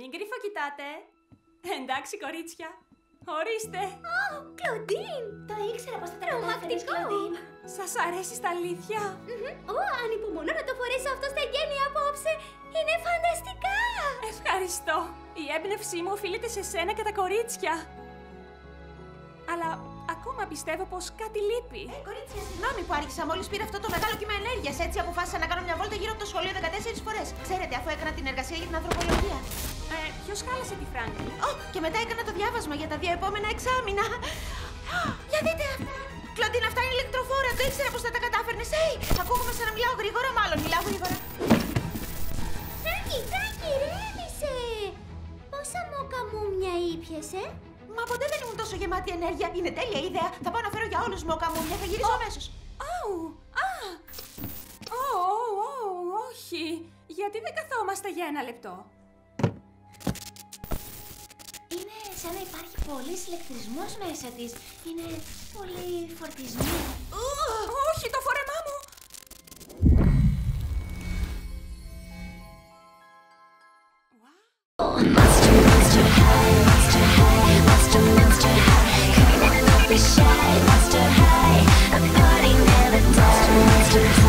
Μην κρύφο κοιτάτε. Εντάξει, κορίτσια. Ορίστε. Ω, Κλοντίν! Το ήξερα πως θα τα κατάφερες, Κλοντίν. Σας αρέσει στα αλήθεια. Μμμ. Ω, ανυπομονώ να το φορέσω αυτό στα εγγένεια απόψε. Είναι φανταστικά! Ευχαριστώ. Η έμπνευσή μου οφείλεται σε σένα και τα κορίτσια. Αλλά ακόμα πιστεύω πως κάτι λείπει. Ε, κορίτσια, συγγνώμη που άρχισα μόλις πήρα αυτό το μεγάλο κύμα ενέργειας. Έτσι αποφάσισα να κάνω μια βόλτα γύρω από το σχολείο 14 φορές. Ξέρετε, αφού έκανα την εργασία για την ανθρωπολογία. Ε, ποιος χάλασε τη Φράγκη. Ω, και μετά έκανα το διάβασμα για τα δύο επόμενα εξάμηνα. Για δείτε αυτά. Κλοντίν, αυτά είναι ηλεκτροφόρα. Το ήξερα πω θα τα κατάφερνες. Hey, ακούγομαι σαν να μιλάω γρήγορα, μάλλον μιλάω γρήγορα. Φράγκη, Φράγκη, ρέμισε! Πόσα μοκαμούμια ήπιες, ε; Μα ποτέ δεν ήμουν τόσο γεμάτη ενέργεια. Είναι τέλεια ιδέα. Θα πάω να φέρω για όλους μου καμούμια. Θα γυρίσω αμέσως. Αου! Α! Ω, ω, ω, όχι. Γιατί δεν καθόμαστε για ένα λεπτό; σαν υπάρχει πολύ ηλεκτρισμό μέσα της. Είναι πολύ φορτισμένη. Όχι, το φορεμά μου! Monster high, monster high, a party never dies. Monster high.